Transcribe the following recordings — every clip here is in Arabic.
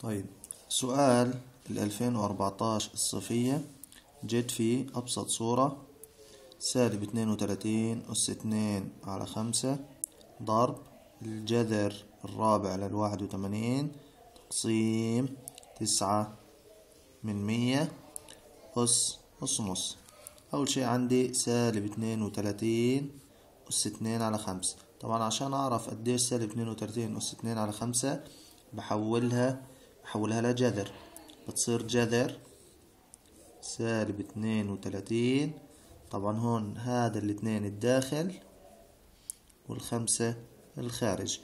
طيب سؤال ال 2014 الصيفية جد فيه أبسط صورة سالب اتنين وتلاتين أس اتنين على خمسة ضرب الجذر الرابع للواحد وتمانين تقسيم تسعة من مية أس نص نص أول شي عندي سالب اتنين وتلاتين أس اتنين على خمسة. طبعا عشان أعرف قديش سالب اتنين وتلاتين أس اتنين على خمسة بحولها بحولها لجذر بتصير جذر سالب اتنين وتلاتين طبعا هون هذا الاتنين الداخل والخمسة الخارج.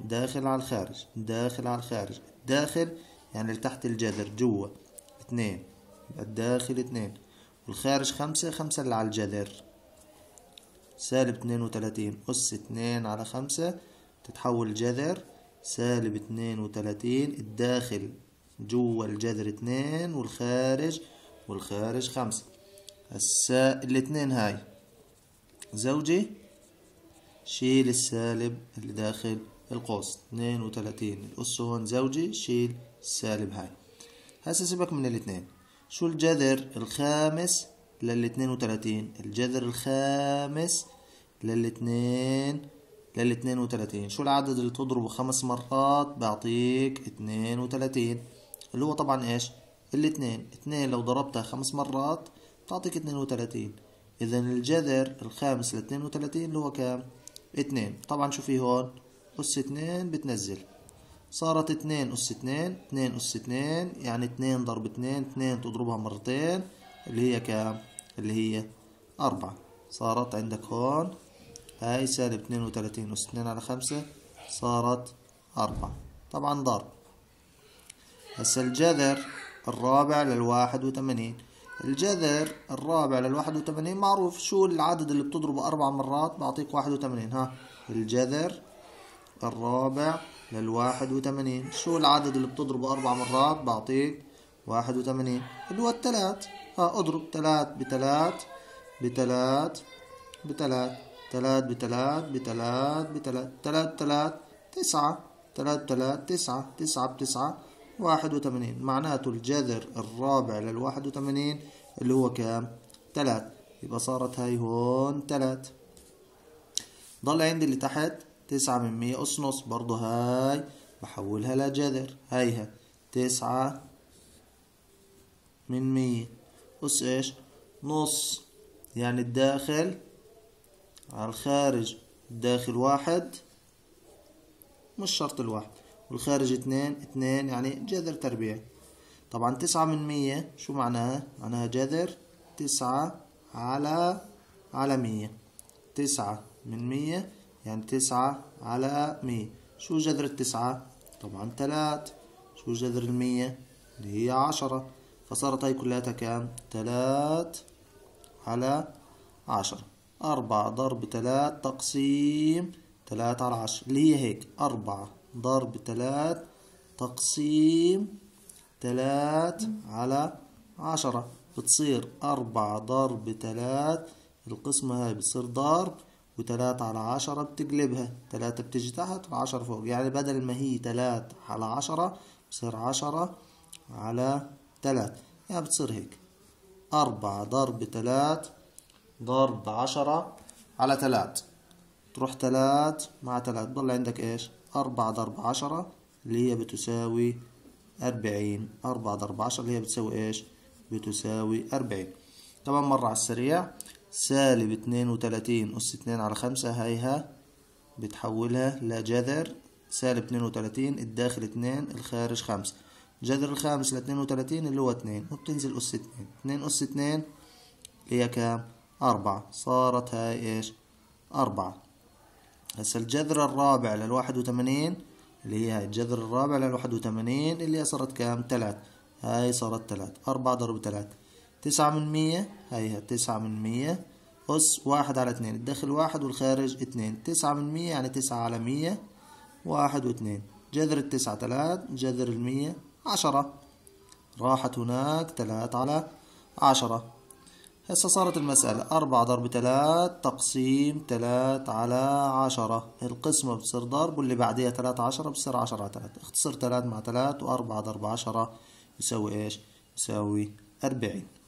داخل على الخارج داخل على الخارج. داخل يعني تحت الجذر جوا اتنين يبقى الداخل اتنين والخارج خمسة خمسة اللي على الجذر. سالب اتنين وتلاتين. أس اتنين على خمسة تتحول جذر سالب اتنين وتلاتين. الداخل جوا الجذر اتنين والخارج والخارج خمسة. هسا الاتنين هاي. زوجي شيل السالب اللي داخل القوس. اتنين وتلاتين. الأس هون زوجي شيل السالب هاي. هسا سيبك من الاتنين. شو الجذر الخامس للاتنين وتلاتين؟ الجذر الخامس للاتنين للاتنين وتلاتين. شو العدد اللي تضربه خمس مرات بعطيك اتنين وتلاتين؟ اللي هو طبعا إيش؟ الاتنين. اتنين لو ضربتها خمس مرات بتعطيك اتنين وتلاتين. اذا الجذر الخامس لاتنين وتلاتين اللي هو كام؟ اتنين. طبعا شو في هون؟ أس اتنين بتنزل. صارت اتنين أس اتنين اتنين أس اتنين يعني اتنين ضرب اتنين اتنين تضربها مرتين اللي هي كام؟ اللي هي أربعة. صارت عندك هون هاي سالب اتنين وتلاتين أس اتنين على خمسة صارت أربعة. طبعا ضرب هسا الجذر الرابع للواحد وثمانين. الجذر الرابع للواحد وثمانين معروف شو العدد اللي بتضربه أربع مرات؟ بعطيك واحد وثمانين. ها الجذر الرابع للواحد وثمانين. شو العدد اللي بتضربه أربع مرات؟ بعطيك واحد وثمانين. اللي هو التلات ها اضرب تلات بتلات بتلات بتلات تلات بتلات بتلات بتلات تلات تلات تسعة تلات تلات تسعة تسعة بتسعة واحد وثمانين. معناته الجذر الرابع للواحد وثمانين اللي هو كام؟ تلات. يبقى صارت هاي هون تلات. ضل عندي اللي تحت تسعة من مية أس نص. برضه هاي بحولها لجذر هايها تسعة من مية. أس إيش؟ نص. يعني الداخل على الخارج الداخل واحد مش شرط الواحد. والخارج اتنين اتنين يعني جذر تربيع. طبعا تسعة من مية شو معناها؟ معناها جذر تسعة على على مية. تسعة من مية يعني تسعة على مية. شو جذر التسعة؟ طبعا تلات. شو جذر المية؟ اللي هي عشرة. فصارت هاي كلها كام؟ تلات على عشرة. أربعة ضرب تلات تقسيم تلات على عشرة اللي هي هيك؟ أربعة ضرب تلات تقسيم تلات على عشرة. بتصير أربعة ضرب تلات. القسمة هاي بتصير ضرب وتلاتة على عشرة بتقلبها. تلاتة بتجي تحت وعشرة فوق. يعني بدل ما هي تلات على عشرة بصير عشرة على تلات. يعني بتصير هيك. أربعة ضرب تلات ضرب عشرة على تلات. تروح تلات مع تلات. ضل عندك إيش؟ أربعة ضرب عشرة اللي هي بتساوي أربعين. أربعة ضرب عشرة اللي هي بتساوي إيش؟ بتساوي أربعين. كمان مرة على السريع. سالب اتنين وتلاتين أس اتنين على خمسة. هايها بتحولها لجذر. سالب اتنين وتلاتين الداخل اتنين الخارج خمسة. جذر الخامس لاتنين وتلاتين اللي هو اتنين وبتنزل أس اتنين اتنين أس اتنين هي كام؟ أربعة. صارت هاي إيش؟ أربعة. هسا الجذر الرابع للواحد وثمانين اللي هي هاي الجذر الرابع للواحد وثمانين اللي هي صارت كام؟ تلات هاي صارت تلات أربعة ضرب تلات تسعة من مية. هاي تسعة من مية. أس واحد على اتنين الداخل واحد والخارج اتنين تسعة من مية يعني تسعة على مية. واحد واثنين. جذر التسعة تلات جذر المية عشرة. راحت هناك تلات على عشرة. هسه صارت المسألة. أربعة ضرب تلات تقسيم تلات على عشرة. القسمة بتصير ضرب واللي بعديها تلات عشرة بتصير عشرة على تلات اختصر تلات مع تلات وأربعة ضرب عشرة يساوي إيش؟ يساوي أربعين.